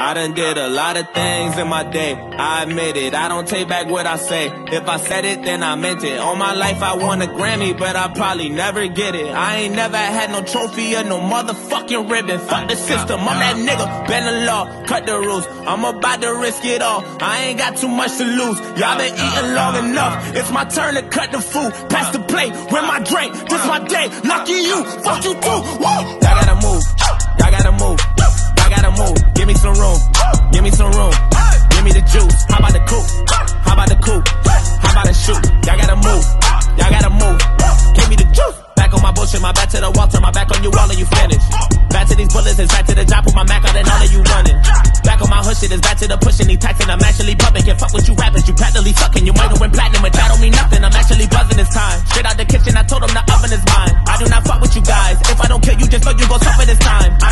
I done did a lot of things in my day. I admit it. I don't take back what I say. If I said it, then I meant it. All my life I won a Grammy, but I probably never get it. I ain't never had no trophy or no motherfucking ribbon. Fuck the system. I'm that nigga. Bend the law, cut the rules. I'm about to risk it all. I ain't got too much to lose. Y'all been eating long enough. It's my turn to cut the food. Pass the plate. Win my drink. This my day. Lucky you. Fuck you too. Woo! Give me some room. Give me the juice. How about the coupe? How about the coupe? How about the shoot? Y'all gotta move. Y'all gotta move. Give me the juice. Back on my bullshit, my back to the wall, turn my back on you all and you finish. Back to these bullets, it's back to the job, put my Mac out and all of you running. Back on my hood shit, it's back to the pushing, these taxing, I'm actually pumping. Can't fuck with you rappers, you practically sucking. You might have went platinum, but that don't mean nothing. I'm actually buzzing this time. Straight out the kitchen, I told them the oven is mine. I do not fuck with you guys. If I don't kill you, just know you gon' suffer this time. I